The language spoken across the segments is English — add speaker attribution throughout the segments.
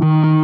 Speaker 1: Mm-hmm.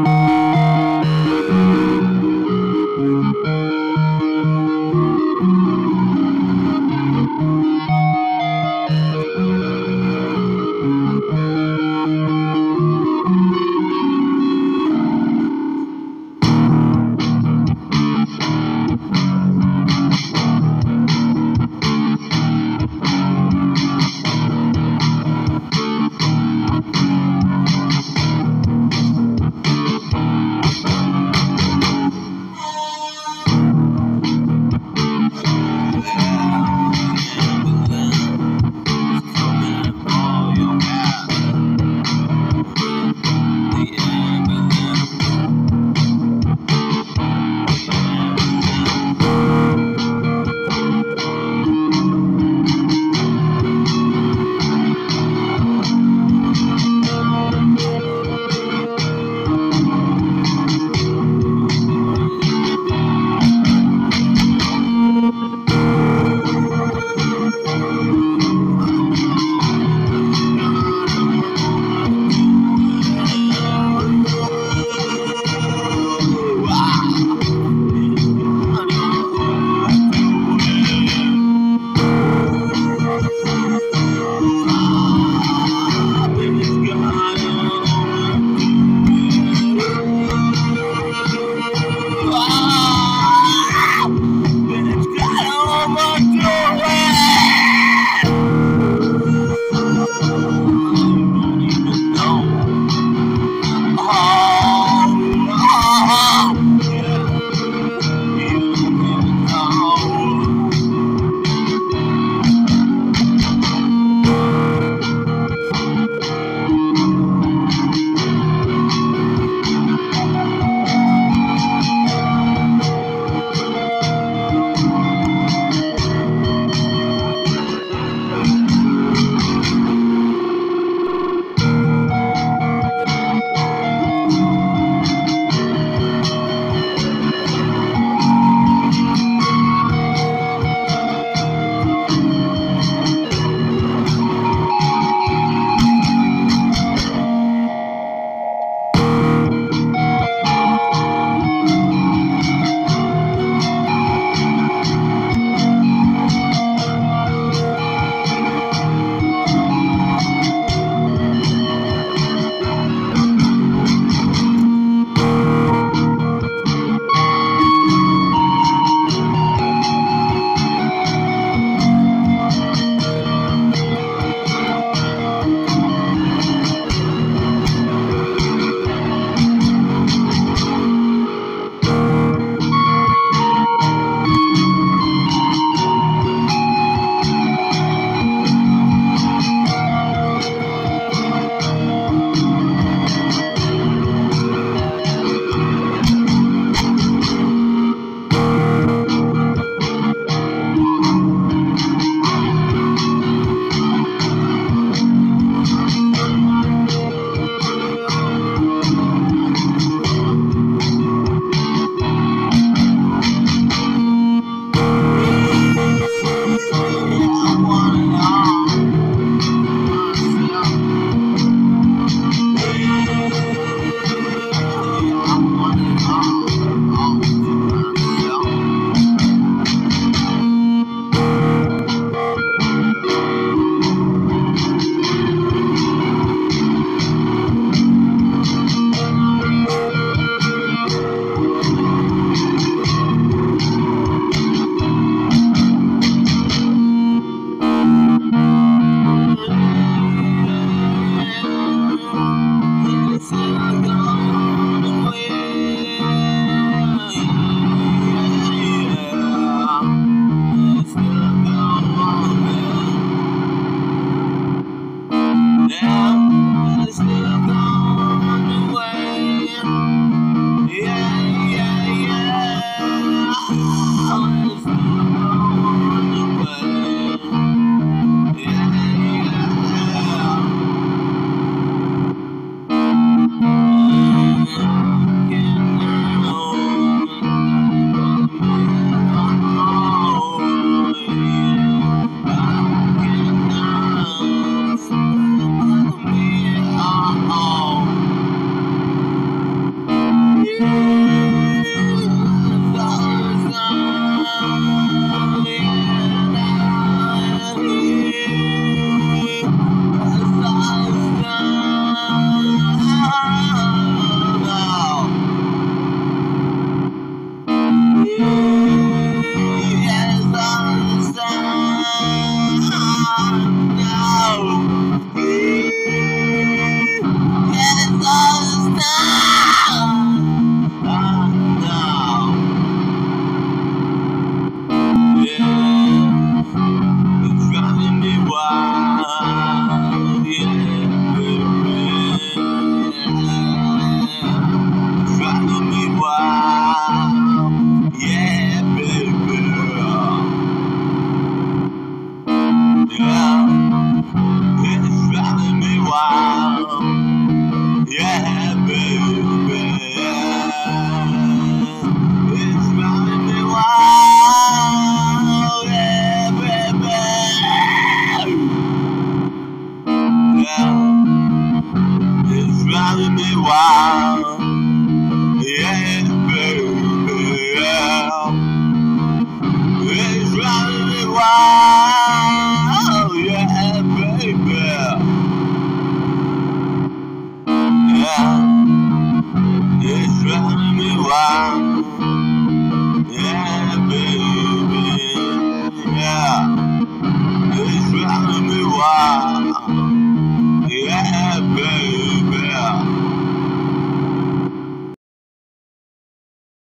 Speaker 1: Me wild.